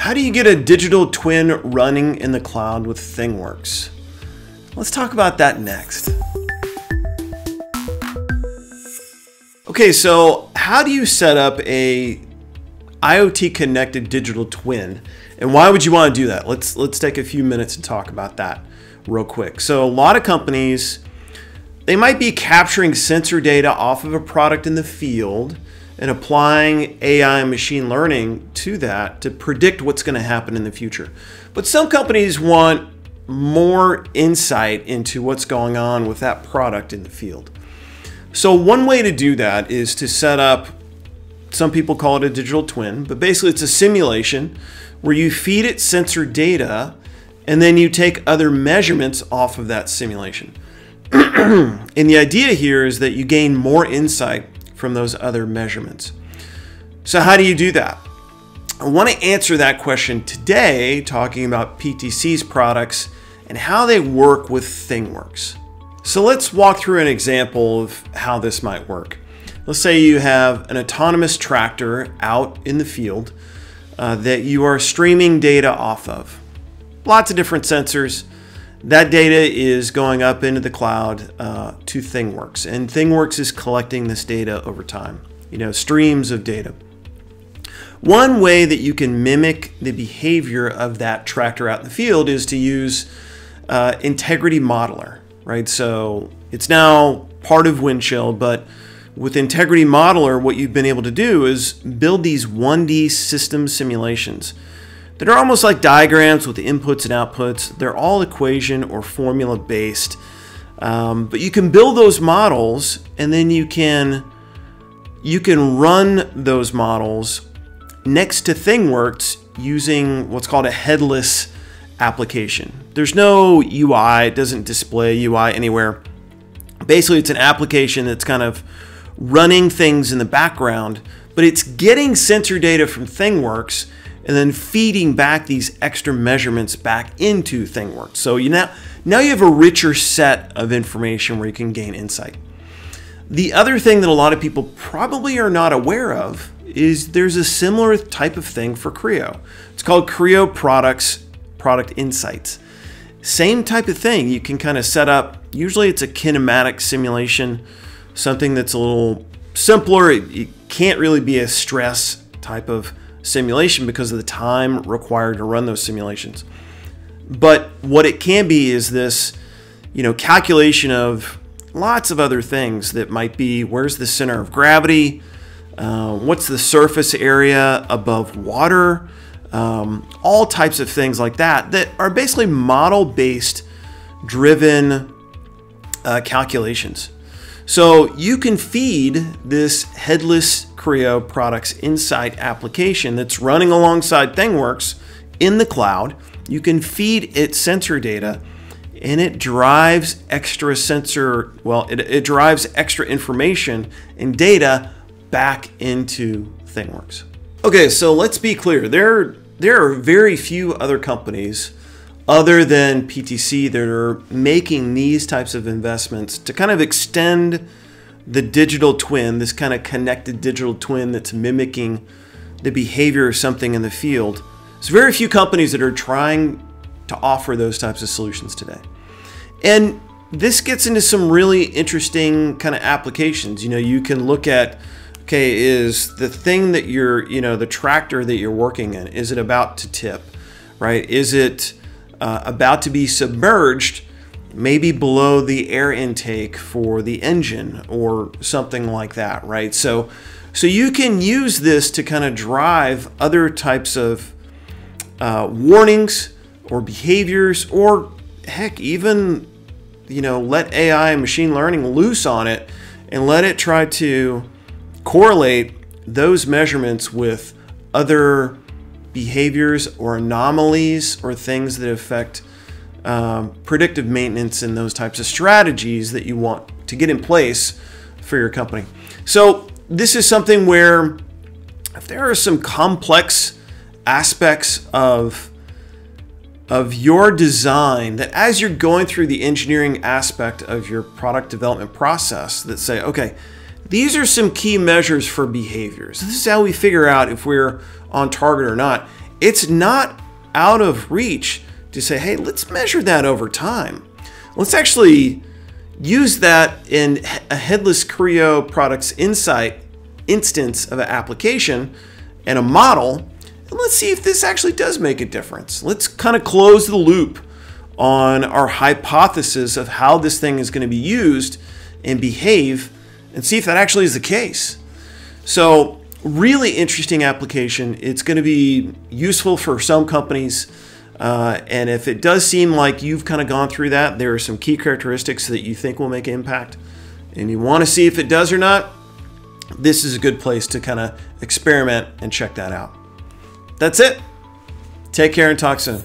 How do you get a digital twin running in the cloud with ThingWorx? Let's talk about that next. Okay, so how do you set up a IoT connected digital twin? And why would you want to do that? Let's let's take a few minutes and talk about that real quick. So a lot of companies they might be capturing sensor data off of a product in the field and applying AI and machine learning to that to predict what's going to happen in the future. But some companies want more insight into what's going on with that product in the field. So one way to do that is to set up some people call it a digital twin, but basically it's a simulation where you feed it sensor data and then you take other measurements off of that simulation. and the idea here is that you gain more insight from those other measurements. So how do you do that? I want to answer that question today talking about PTC's products and how they work with ThingWorx. So let's walk through an example of how this might work. Let's say you have an autonomous tractor out in the field uh, that you are streaming data off of. Lots of different sensors. That data is going up into the cloud uh, to ThingWorx, and ThingWorx is collecting this data over time, you know, streams of data. One way that you can mimic the behavior of that tractor out in the field is to use uh, Integrity Modeler, right? So it's now part of Windchill, but with Integrity Modeler, what you've been able to do is build these 1D system simulations that are almost like diagrams with inputs and outputs. They're all equation or formula based. Um, but you can build those models and then you can you can run those models next to ThingWorx using what's called a headless application. There's no UI, it doesn't display UI anywhere. Basically, it's an application that's kind of running things in the background, but it's getting sensor data from ThingWorx and then feeding back these extra measurements back into ThingWorx. So you now now you have a richer set of information where you can gain insight. The other thing that a lot of people probably are not aware of is there's a similar type of thing for Creo. It's called Creo Products Product Insights. Same type of thing. You can kind of set up, usually it's a kinematic simulation, something that's a little simpler. It, it can't really be a stress type of simulation because of the time required to run those simulations. But what it can be is this, you know, calculation of lots of other things that might be where's the center of gravity, uh, what's the surface area above water, um, all types of things like that that are basically model based driven uh, calculations. So you can feed this headless Creo Products Insight application that's running alongside ThingWorx in the cloud. You can feed it sensor data and it drives extra sensor, well, it, it drives extra information and data back into ThingWorx. Okay, so let's be clear. There, there are very few other companies other than PTC that are making these types of investments to kind of extend the digital twin, this kind of connected digital twin that's mimicking the behavior of something in the field. There's very few companies that are trying to offer those types of solutions today. And this gets into some really interesting kind of applications. You know, you can look at okay, is the thing that you're, you know, the tractor that you're working in, is it about to tip, right? Is it uh, about to be submerged, maybe below the air intake for the engine or something like that, right? So, so you can use this to kind of drive other types of uh, warnings or behaviors, or heck, even you know, let AI and machine learning loose on it and let it try to correlate those measurements with other behaviors or anomalies or things that affect um, predictive maintenance and those types of strategies that you want to get in place for your company. So, this is something where if there are some complex aspects of of your design that as you're going through the engineering aspect of your product development process that say okay these are some key measures for behaviors this is how we figure out if we're on target or not. it's not out of reach to say, hey, let's measure that over time. Let's actually use that in a headless Creo products insight instance of an application and a model. And let's see if this actually does make a difference. Let's kind of close the loop on our hypothesis of how this thing is going to be used and behave and see if that actually is the case. So, really interesting application. It's going to be useful for some companies. Uh, and if it does seem like you've kind of gone through that, there are some key characteristics that you think will make impact, and you want to see if it does or not, this is a good place to kind of experiment and check that out. That's it. Take care and talk soon.